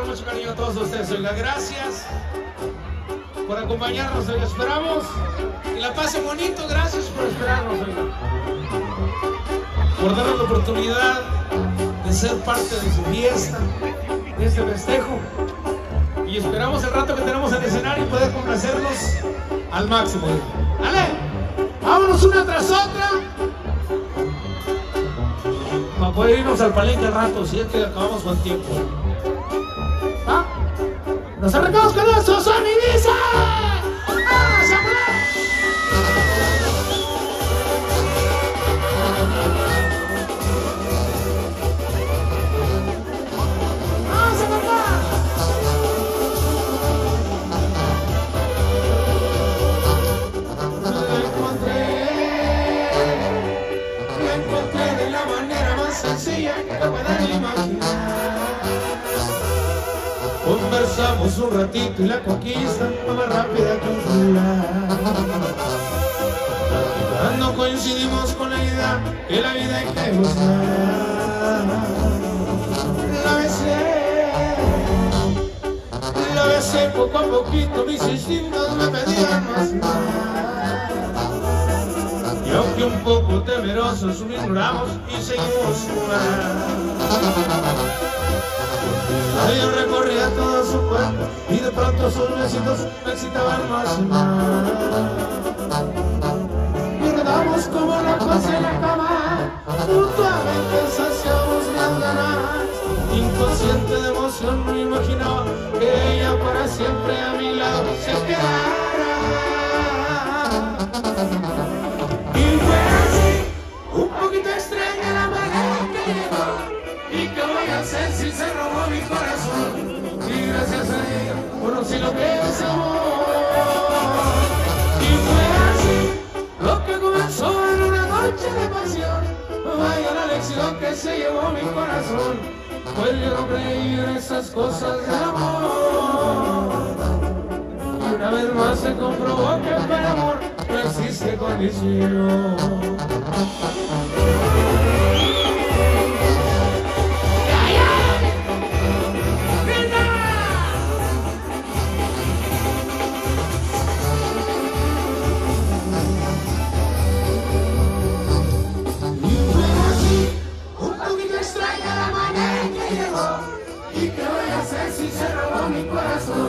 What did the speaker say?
con mucho cariño a todos ustedes, oiga, gracias por acompañarnos, oiga, esperamos que la pasen bonito, gracias por esperarnos, oiga, por darnos la oportunidad de ser parte de su fiesta, de este festejo, y esperamos el rato que tenemos en el escenario poder complacernos al máximo. ¡Dale! ¡Vámonos una tras otra! Poder irnos al palenque al rato, si es que acabamos con tiempo. ¿Ah? Nos arrancamos con nuestro son y dice. Un ratito y la conquista fue más rápida que un celular. No coincidimos con la idea que la vida hay que gozar. La besé, la besé poco a poquito, mis instintos me pedían más. Y aunque un poco temerosos, ignoramos y seguimos jugando. Recorría todo su cuerpo y de pronto sus besitos me excitaban más y más. Y como locos en la cama, mutuamente saciamos las ganas. Inconsciente de emoción me imaginaba que ella para siempre a mi lado se quedara. A si se robó mi corazón. Y gracias a ella conocí lo que es amor. Y fue así, lo que comenzó en una noche de pasión. Vaya la lección que se llevó mi corazón. Pues yo no creí en esas cosas del amor. Una vez más se comprobó que para amor no existe condición. ¿Y qué voy a hacer si se robó mi corazón?